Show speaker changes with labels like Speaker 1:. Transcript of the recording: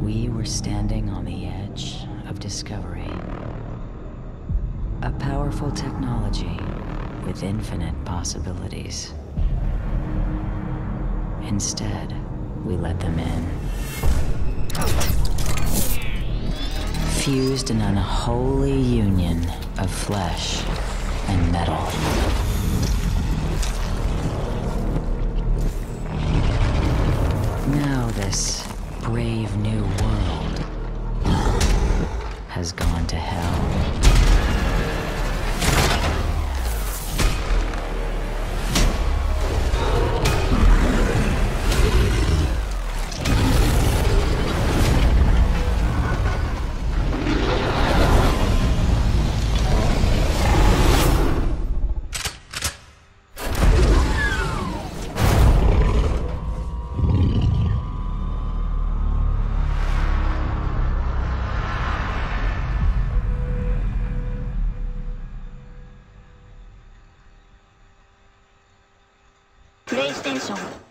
Speaker 1: We were standing on the edge of discovery. A powerful technology with infinite possibilities. Instead, we let them in. Fused in an unholy union of flesh and metal. This brave new world has gone to hell.
Speaker 2: プレイステーション